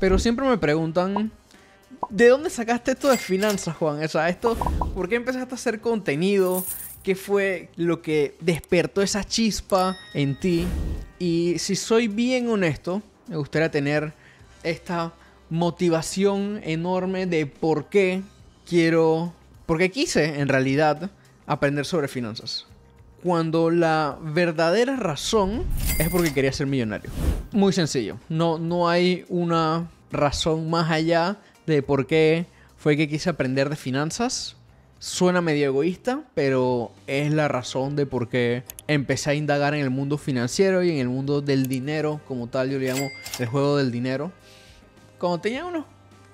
Pero siempre me preguntan, ¿de dónde sacaste esto de finanzas, Juan? O sea, esto, ¿por qué empezaste a hacer contenido? ¿Qué fue lo que despertó esa chispa en ti? Y si soy bien honesto, me gustaría tener esta motivación enorme de por qué quiero, por qué quise en realidad aprender sobre finanzas. Cuando la verdadera razón es porque quería ser millonario. Muy sencillo. No, no hay una razón más allá de por qué fue que quise aprender de finanzas. Suena medio egoísta, pero es la razón de por qué empecé a indagar en el mundo financiero y en el mundo del dinero, como tal, yo le llamo el juego del dinero. Cuando tenía unos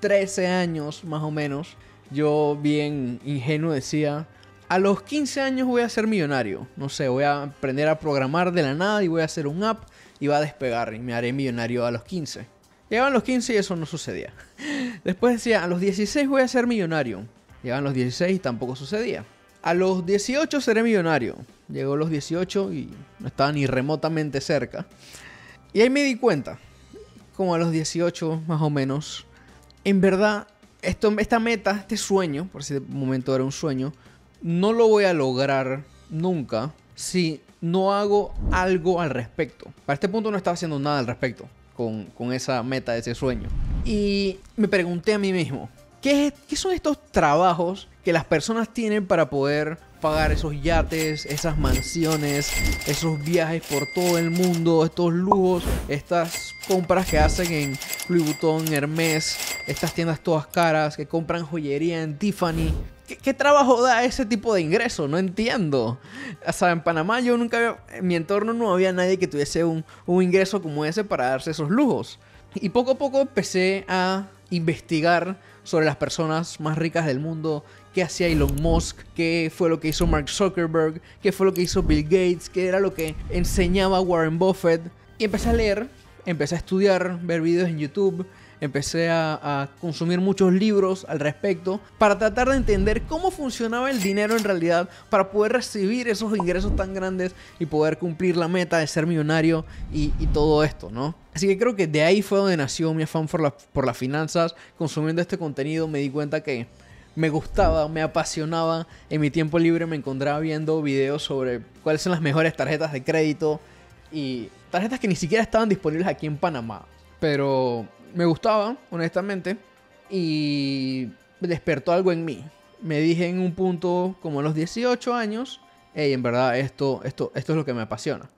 13 años más o menos, yo bien ingenuo decía, a los 15 años voy a ser millonario. No sé, voy a aprender a programar de la nada y voy a hacer un app y va a despegar y me haré millonario a los 15. Llegaban los 15 y eso no sucedía. Después decía, a los 16 voy a ser millonario. Llegaban los 16 y tampoco sucedía. A los 18 seré millonario. Llegó los 18 y no estaba ni remotamente cerca. Y ahí me di cuenta, como a los 18 más o menos, en verdad, esta meta, este sueño, por ese momento era un sueño, no lo voy a lograr nunca si no hago algo al respecto. Para este punto no estaba haciendo nada al respecto con, con esa meta, ese sueño. Y me pregunté a mí mismo, ¿qué, ¿qué son estos trabajos que las personas tienen para poder pagar esos yates, esas mansiones, esos viajes por todo el mundo, estos lujos, estas compras que hacen en Louis Vuitton, Hermes, estas tiendas todas caras, que compran joyería en Tiffany. ¿Qué, trabajo da ese tipo de ingreso? No entiendo. O en Panamá yo nunca había, en mi entorno no había nadie que tuviese un, un ingreso como ese para darse esos lujos. Y poco a poco empecé a investigar sobre las personas más ricas del mundo, qué hacía Elon Musk, qué fue lo que hizo Mark Zuckerberg, qué fue lo que hizo Bill Gates, qué era lo que enseñaba Warren Buffett. Y empecé a leer, empecé a estudiar, ver videos en YouTube, empecé a, consumir muchos libros al respecto para tratar de entender cómo funcionaba el dinero en realidad para poder recibir esos ingresos tan grandes y poder cumplir la meta de ser millonario y, todo esto, ¿no? Así que creo que de ahí fue donde nació mi afán por, las finanzas. Consumiendo este contenido me di cuenta que me gustaba, me apasionaba. En mi tiempo libre me encontraba viendo videos sobre cuáles son las mejores tarjetas de crédito y tarjetas que ni siquiera estaban disponibles aquí en Panamá. Pero me gustaba, honestamente, y despertó algo en mí. Me dije en un punto como a los 18 años, hey, en verdad esto, esto, esto es lo que me apasiona.